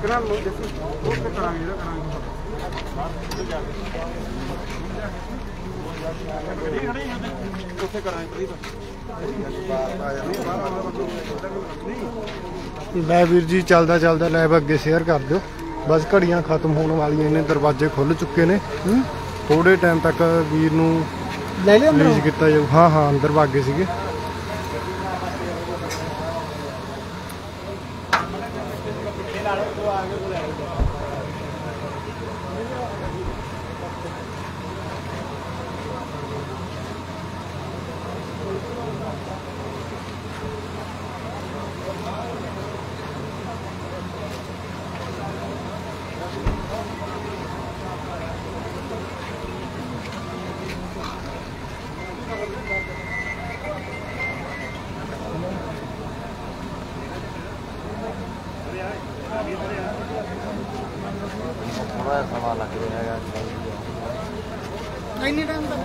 ਇੱਕ ਨਾ ਦੇਖੋ ਉਹ ਤੇ ਕਰਾਂਗੇ ਜਿਹੜਾ ਕਰਾਂਗੇ। ਉੱਥੇ ਕਰਾਂਗੇ ਲੈ ਵੀਰ ਜੀ ਚੱਲਦਾ ਚੱਲਦਾ ਲੈਬ ਅੱਗੇ ਸ਼ੇਅਰ ਕਰ ਦਿਓ। ਬਸ ਘੜੀਆਂ ਖਤਮ ਹੋਣ ਵਾਲੀਆਂ ਨੇ ਦਰਵਾਜ਼ੇ ਖੁੱਲ ਚੁੱਕੇ ਨੇ। ਥੋੜੇ ਟਾਈਮ ਤੱਕ ਵੀਰ ਨੂੰ ਲੈ ਲਿਆ ਕੀਤਾ ਜਾਊ। ਹਾਂ ਹਾਂ ਅੰਦਰ ਵਾਗੇ ਸੀਗੇ। Là nó qua cái. ਥੋੜਾ ਸਮਾਂ ਲੱਗ ਰਿਹਾ ਹੈਗਾ ਇੰਨੀ ਟਾਈਮ ਤੱਕ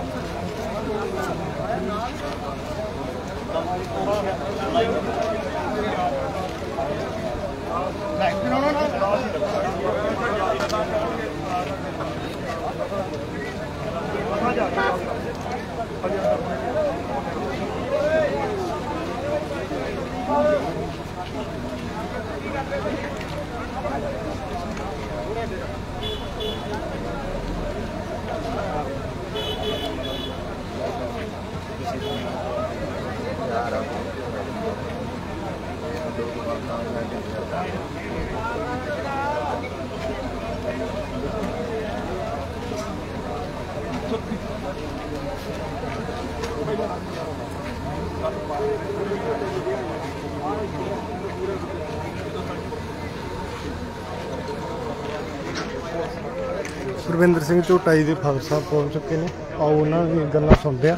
ਗੁਰਵਿੰਦਰ ਸਿੰਘ ਝੋਟਾਈ ਦੇ ਫਾਦਰ ਸਾਹਿਬ ਪਹੁੰਚ ਚੁੱਕੇ ਨੇ। ਆਓ ਉਹਨਾਂ ਦੀਆਂ ਗੱਲਾਂ ਸੁਣਦੇ ਆ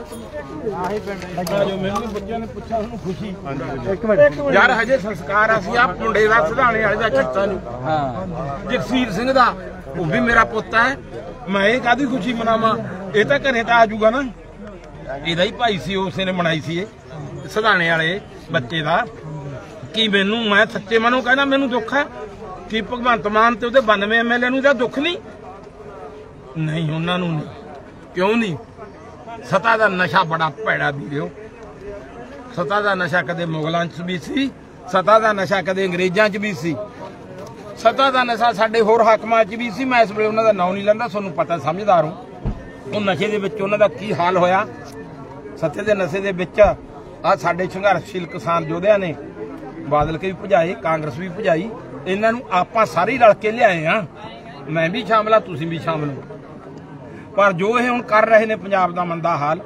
ਇੱਕ ਮਿੰਟ ਯਾਰ ਹਜੇ ਸੰਸਕਾਰ ਅਸੀਂ ਆ ਮੁੰਡੇ ਦਾ ਸਿਧਾਣੇ ਵਾਲੇ ਦਾ ਕੀਤਾ ਨਹੀਂ ਹਾਂ ਜਗਸੀਰ ਸਿੰਘ ਦਾ, ਉਹ ਵੀ ਮੇਰਾ ਪੁੱਤ ਹੈ। ਮੈਂ ਇਹ ਕਾਦੀ ਖੁਸ਼ੀ ਮਨਾਵਾਂ? ਇਹ ਤਾਂ ਘਰੇ ਤਾਂ ਆ ਜਾਊਗਾ ਨਾ। ਇਹਦਾ ਹੀ ਭਾਈ ਸੀ, ਉਸੇ ਨੇ ਮਨਾਈ ਸੀ ਇਹ, ਸਿਧਾਣੇ ਵਾਲੇ ਬੱਚੇ ਦਾ। ਕੀ ਮੈਨੂੰ, ਮੈਂ ਸੱਚੇ ਮਨੋਂ ਕਹਿੰਦਾ ਮੈਨੂੰ ਦੁੱਖ ਹੈ ਕਿ ਭਗਵੰਤ ਮਾਨ ਤੇ ਉਹਦੇ 92 ਐਮਐਲਏ ਨੂੰ ਇਹਦਾ ਦੁੱਖ ਨਹੀਂ? ਨਹੀਂ, ਉਹਨਾਂ ਨੂੰ ਨਹੀਂ। ਕਿਉਂ ਨਹੀਂ? ਸਤਾ ਦਾ ਨਸ਼ਾ ਬੜਾ ਭੈੜਾ ਵੀਰਿਓ ਸਤਾ ਦਾ ਨਸ਼ਾ ਕਦੇ ਮੁਗਲਾਂ 'ਚ ਵੀ ਸੀ, ਸਤਾ ਦਾ ਨਸ਼ਾ ਕਦੇ ਅੰਗਰੇਜ਼ਾਂ 'ਚ ਵੀ ਸੀ। ਸਤਾ ਦਾ ਨਸ਼ਾ ਸਾਡੇ ਹੋਰ ਹਾਕਮਾਂ 'ਚ ਵੀ ਸੀ, ਮੈਂ ਇਸ ਵੇਲੇ ਉਹਨਾਂ ਦਾ ਨਾਂ ਨਹੀਂ ਲੈਂਦਾ, ਤੁਹਾਨੂੰ ਪਤਾ ਸਮਝਦਾਰ ਹੋ। ਉਹ ਨਸ਼ੇ ਦੇ ਵਿੱਚ ਉਹਨਾਂ ਦਾ ਕੀ ਹਾਲ ਹੋਇਆ? ਸੱਤੇ ਦੇ ਨਸ਼ੇ ਦੇ ਵਿੱਚ ਆ ਸਾਡੇ ਸੰਘਰਸ਼ੀਲ ਕਿਸਾਨ ਯੋਧਿਆਂ ਨੇ ਬਾਦਲ ਕੇ ਵੀ ਭਜਾਏ, ਕਾਂਗਰਸ ਵੀ ਭਜਾਈ। ਇਹਨਾਂ ਨੂੰ ਆਪਾਂ ਸਾਰੇ ਰਲ ਕੇ ਲਿਆਏ ਆ ਮੈਂ ਵੀ ਸ਼ਾਮਲ ਆ ਤੁਸੀਂ ਵੀ ਸ਼ਾਮਲ ਹੋ। ਪਰ ਜੋ ਇਹ ਹੁਣ ਕਰ ਰਹੇ ਨੇ ਪੰਜਾਬ ਦਾ ਮੰਦਾ ਹਾਲ,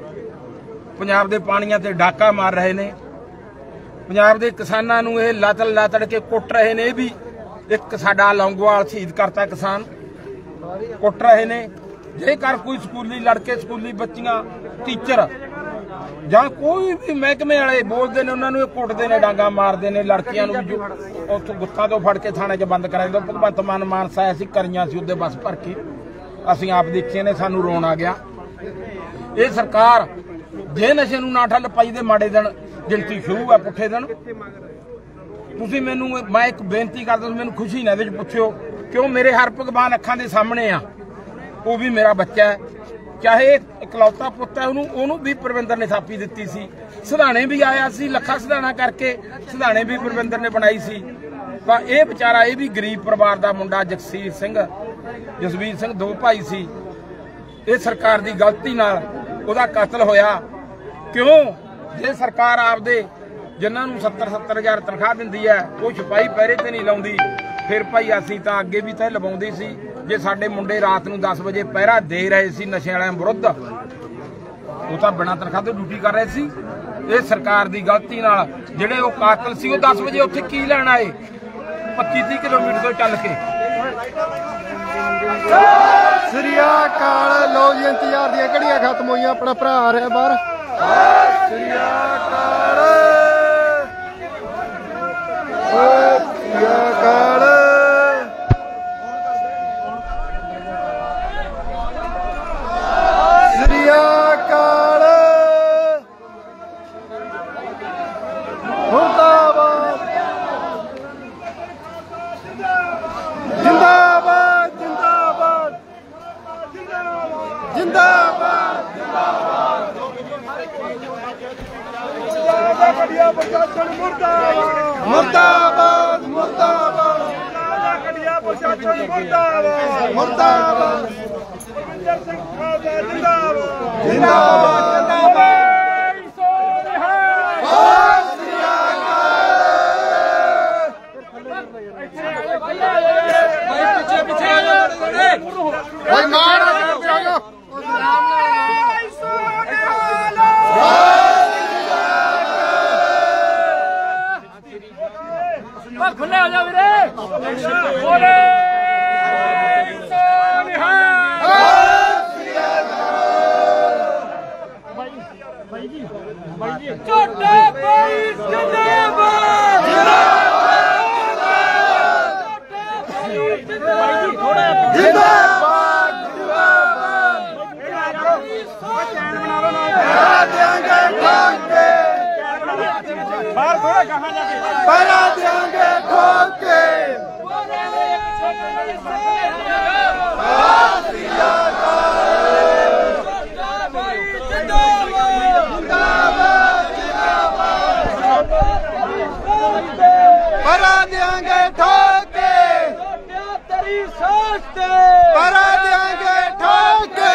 ਪੰਜਾਬ ਦੇ ਪਾਣੀਆਂ ਤੇ ਡਾਕਾ ਮਾਰ ਰਹੇ ਨੇ, ਪੰਜਾਬ ਦੇ ਕਿਸਾਨਾਂ ਨੂੰ ਇਹ ਲਾਤੜ ਲਾਤੜ ਕੇ ਕੁੱਟ ਰਹੇ ਨੇ, ਇਹ ਵੀ ਇੱਕ ਸਾਡਾ ਲੌਂਗੋਵਾਲ ਸ਼ਹੀਦ ਕਰਤਾ ਕਿਸਾਨ, ਕੁੱਟ ਰਹੇ ਨੇ। ਜੇਕਰ ਕੋਈ ਸਕੂਲੀ ਲੜਕੇ, ਸਕੂਲੀ ਬੱਚੀਆਂ, ਟੀਚਰ ਜਾਂ ਕੋਈ ਵੀ ਮਹਿਕਮੇ ਵਾਲੇ ਬੋਲਦੇ ਨੇ, ਉਹਨਾਂ ਨੂੰ ਇਹ ਕੁੱਟਦੇ ਨੇ, ਡਾਂਗਾ ਮਾਰਦੇ ਨੇ, ਲੜਕੀਆਂ ਨੂੰ ਵੀ ਜੋ ਉੱਥੋਂ ਗੁੱਤਾਂ ਤੋਂ ਫੜ ਕੇ ਥਾਣੇ 'ਚ ਬੰਦ ਕਰਾ ਦਿੰਦੇ ਭਗਵੰਤ ਮਾਨ ਮਾਨਸਾ ਅਸੀਂ ਕਰੀਆਂ ਸੀ, ਉਹਦੇ ਬੱਸ ਭਰ ਕੇ। ਅਸੀਂ ਆਪ ਦੇਖੇ ਨੇ, ਸਾਨੂੰ ਰੋਣ ਆ ਗਿਆ। ਇਹ ਸਰਕਾਰ ਜੇ ਨਸ਼ੇ ਨੂੰ ਨਾ ਠੱਲ ਪਾਈ ਦੇ ਮਾੜੇ ਦਿਨ, ਗਿਣਤੀ ਸ਼ੁਰੂ ਹੈ ਪੁੱਠੇ ਦਿਨ। ਤੁਸੀਂ ਮੈਨੂੰ, ਮੈਂ ਇੱਕ ਬੇਨਤੀ ਕਰਦਾ, ਤੁਸੀਂ ਮੈਨੂੰ ਖੁਸ਼ੀ ਨਾਲ ਇਹਦੇ ਵਿੱਚ ਪੁੱਛਿਓ, ਕਿਉਂ ਮੇਰੇ ਹਰ ਭਗਵਾਨ ਅੱਖਾਂ ਦੇ ਸਾਹਮਣੇ ਆ? ਉਹ ਵੀ ਮੇਰਾ ਬੱਚਾ ਹੈ। ਚਾਹੇ ਇਕਲੌਤਾ ਪੁੱਤ ਹੈ, ਉਹਨੂੰ ਉਹਨੂੰ ਵੀ ਪ੍ਰਵਿੰਦਰ ਨੇ ਥਾਪੀ ਦਿੱਤੀ ਸੀ। ਸਿਧਾਣੇ ਵੀ ਆਇਆ ਸੀ, ਲੱਖਾ ਸਿਧਾਣਾ ਕਰਕੇ ਸਿਧਾਣੇ ਵੀ ਪ੍ਰਵਿੰਦਰ ਨੇ ਬਣਾਈ ਸੀ। ਤਾਂ ਇਹ ਵਿਚਾਰਾ, ਇਹ ਵੀ ਗਰੀਬ ਪਰਿਵਾਰ ਦਾ ਮੁੰਡਾ ਜਗਸੀਰ ਸਿੰਘ। ਜਸਵੀਰ ਸਿੰਘ ਦੋ ਭਾਈ ਸੀ। ਇਹ ਸਰਕਾਰ ਦੀ ਗਲਤੀ ਨਾਲ ਉਹਦਾ ਕਤਲ ਹੋਇਆ। ਕਿਉਂ? ਜੇ ਸਰਕਾਰ ਆਪਦੇ ਜਿਨ੍ਹਾਂ ਨੂੰ 70 70 ਤਨਖਾਹ ਦਿੰਦੀ ਹੈ, ਉਹ ਸਿਪਾਹੀ ਪਹਿਰੇ ਤੇ ਨਹੀਂ ਲਾਉਂਦੀ। ਫਿਰ ਭਾਈ ਅਸੀਂ ਤਾਂ ਅੱਗੇ ਵੀ ਤਾਂ ਲਵਾਉਂਦੀ ਸੀ, ਜੇ ਸਾਡੇ ਮੁੰਡੇ ਰਾਤ ਨੂੰ 10 ਵਜੇ ਪਹਿਰਾ ਦੇ ਰਹੇ ਸੀ ਨਸ਼ੇ ਵਾਲਿਆਂ ਵਿਰੁੱਧ। ਉਹ ਤਾਂ ਬਿਨਾਂ ਤਨਖਾਹ ਤੋਂ ਡਿਊਟੀ ਕਰ ਰਹੇ ਸੀ। ਇਹ ਸਰਕਾਰ ਦੀ ਗਲਤੀ ਨਾਲ ਜਿਹੜੇ ਉਹ ਕਾਤਲ ਸੀ, ਉਹ 10 ਵਜੇ ਉੱਥੇ ਕੀ ਲੈਣ ਆਏ? 25 30 ਕਿਲੋਮੀਟਰ ਤੋਂ ਚੱਲ ਕੇ। ਸ੍ਰੀ ਅਕਾਲ। ਲੋ ਜੀ, ਇੰਤਜ਼ਾਰ ਦੀਆਂ ਘੜੀਆਂ ਖਤਮ ਹੋਈਆਂ, ਆਪਣਾ ਭਰਾ ਆ ਰਿਹਾ ਬਾਹਰ। ਸਤਿ ਸ੍ਰੀ ਅਕਾਲ। ਸ੍ਰੀ ਅਕਾਲ ਸ੍ਰੀ ਅਕਾਲ ਮੁਰਦਾਬਾਦ ਜਿੰਦਾਬਾਦ ਜਿੰਦਾਬਾਦ ਜਿੰਦਾਬਾਦ ਗੱਡੀਆਂ ਪ੍ਰਸ਼ਾਸਨ ਮੁਰਦਾਬਾਦ ਮੁਰਦਾਬਾਦ। ਗੱਡੀਆਂ ਪ੍ਰਸ਼ਾਸਨ ਮੁਰਦਾਬਾਦ। ਮੁਰਦਾਬਾਦ ਜਿੰਦਰ ਸਿੰਘ ਖਾਲਸਾ ਜਿੰਦਾਬਾਦ। ਜਿੰਦਾਬਾਦ ਜਿੰਦਾਬਾਦ ਓਏ ਮਾਰ ਪਿਆਗਾ ਖੁੱਲੇ ਹੋ ਜਾ ਝੋਟੇ ਭਾਈ ਜਿੰਦਾਬਾਦ ਜਿੰਦਾਬਾਦ ਜਿੰਦਾਬਾਦ ਕਰਾ ਦਿਆਂਗੇ ਠੋਕੇ ਬਾਹਰ ਥੋੜਾ ਕਹਾਂ ਜਾ ਕੇ ਕਰਾ ਦਿਆਂਗੇ ਦਿਆਂਗੇ ਠੋਕੇ। ਤੇਰੀ ਸੋਚ ਤੇ ਕਰਾ ਦਿਆਂਗੇ ਠੋਕੇ।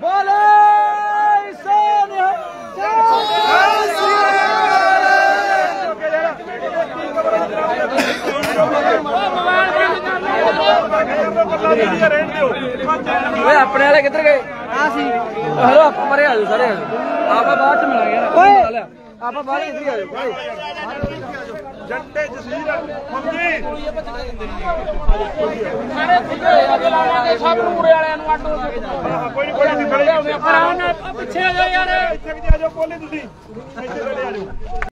ਬੋਲੇ ਸੋਨਿਹਾ ਸਤਿ ਸ੍ਰੀ ਅਕਾਲ ਰਹਿਣ ਦਿਓ ਓਏ ਆਪਣੇ ਵਾਲੇ ਕਿੱਧਰ ਗਏ? ਆ ਸੀ। ਹਲੋ ਆਪਾਂ ਮਰੇ ਆਜੋ ਸਾਰੇ ਆਜੋ ਆਪਾਂ ਬਾਅਦ ਚ ਮਿਲਾਂਗੇ ਓਏ। ਆਪਾਂ ਬਾਹਰ ਇੱਧਰ ਹੀ ਆਜੋ ਜੱਟੇ ਜਸੀਰ ਫੌਜੀ ਸਾਰੇ ਸਿੱਧੇ ਅੱਗੇ ਲਾਵਾਂਗੇ ਸਭ ਪੂਰੇ ਵਾਲਿਆਂ ਨੂੰ ਅੱਡ ਹੋ ਕੇ ਹਾਂ, ਕੋਈ ਨਹੀਂ ਕੋਈ ਨਹੀਂ ਖੜੇ ਆਪਾਂ ਪਿੱਛੇ ਆ ਜਾ ਯਾਰ। ਇੱਥੇ ਵੀ ਆ ਜਾਓ ਬੋਲੇ ਤੁਸੀਂ। ਇੱਥੇ ਖੜੇ ਆ ਜਾਓ।